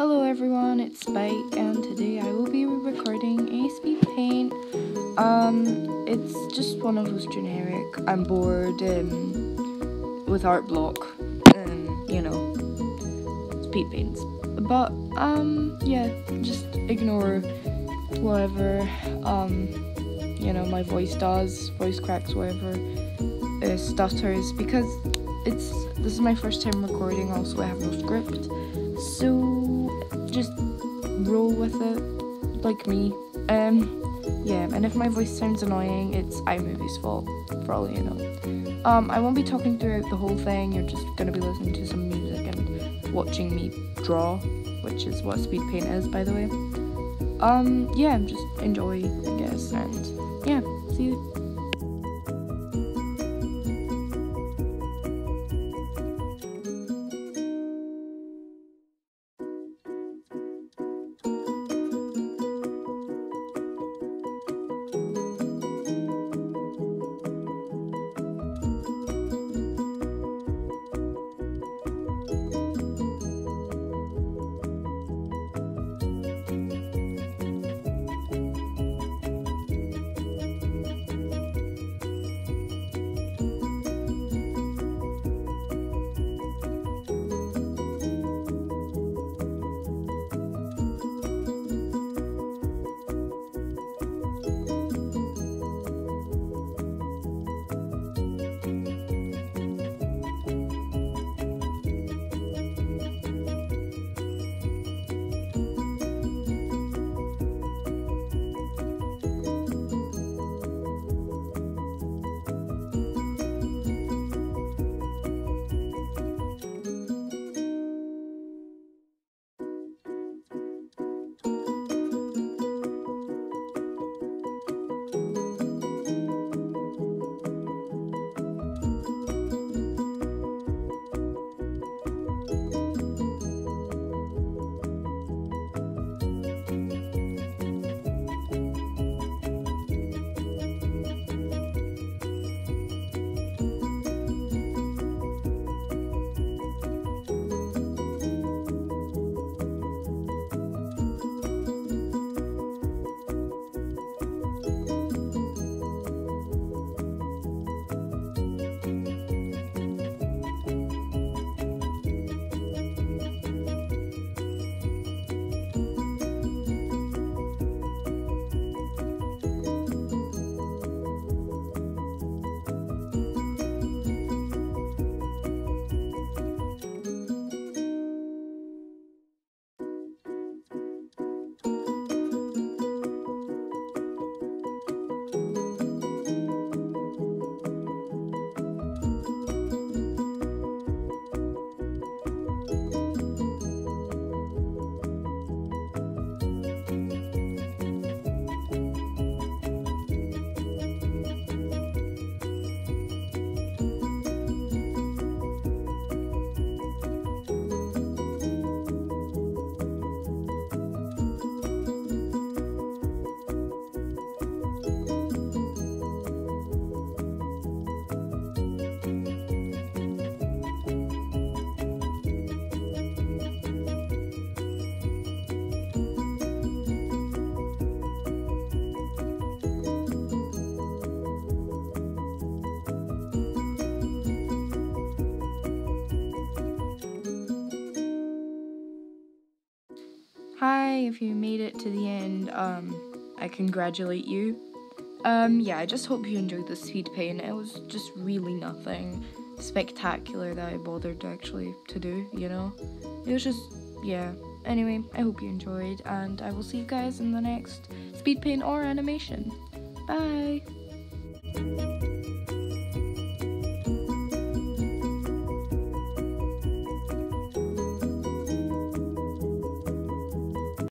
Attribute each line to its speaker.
Speaker 1: Hello everyone, it's Spike and today I will be recording a speed paint. Um, it's just one of those generic, I'm bored um, with art block and, you know, speed paints. But, um, yeah, just ignore whatever, um, you know, my voice does, voice cracks, whatever, uh, stutters, because it's, this is my first time recording, also I have no script, so just roll with it, like me. Um, yeah, and if my voice sounds annoying, it's iMovie's fault, for all you know. Um, I won't be talking throughout the whole thing, you're just gonna be listening to some music and watching me draw, which is what speed paint is, by the way. Um, yeah, just enjoy, I guess, and yeah, see you. Hi, if you made it to the end, um, I congratulate you. Um, yeah, I just hope you enjoyed the speed paint. It was just really nothing spectacular that I bothered to actually to do, you know? It was just, yeah. Anyway, I hope you enjoyed, and I will see you guys in the next speed paint or animation. Bye!